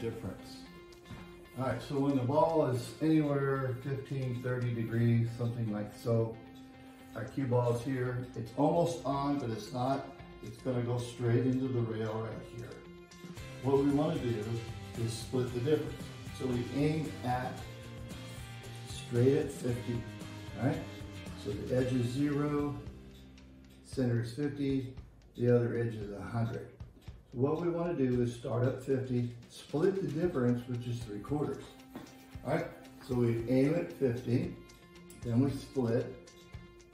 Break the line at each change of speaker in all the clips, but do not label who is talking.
difference. All right, so when the ball is anywhere 15, 30 degrees, something like so, our cue ball is here. It's almost on, but it's not. It's gonna go straight into the rail right here. What we wanna do is split the difference. So we aim at straight at 50, all right? So the edge is zero, center is 50, the other edge is 100. What we want to do is start at 50, split the difference, which is three quarters. All right, so we aim at 50, then we split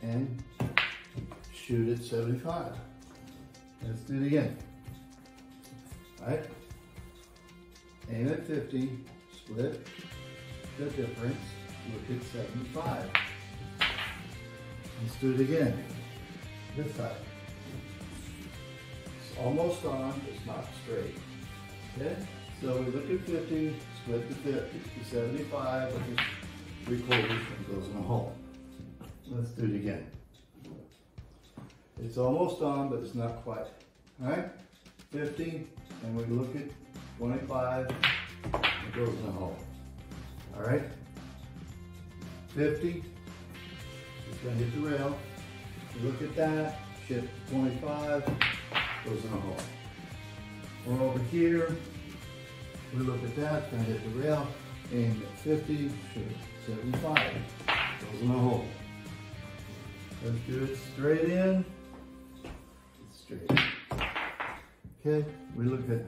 and shoot at 75. Let's do it again. All right, aim at 50, split the difference, look at 75. Let's do it again. This side. Almost on, it's not straight. Okay? So we look at 50, split the 50 to 75, look at three quarters and goes in a hole. Let's do it again. It's almost on, but it's not quite. Alright? 50, and we look at 25, it goes in a hole. Alright? 50, it's gonna hit the rail. Look at that, shift 25, goes in the hole. We're over here, we look at that, gonna hit the rail, aim at 50, shoot, 75, goes in the hole. Let's do it straight in, straight. Okay, we look at,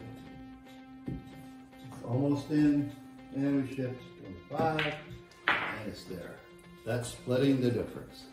almost in, and we shift 25, and it's there. That's splitting the difference.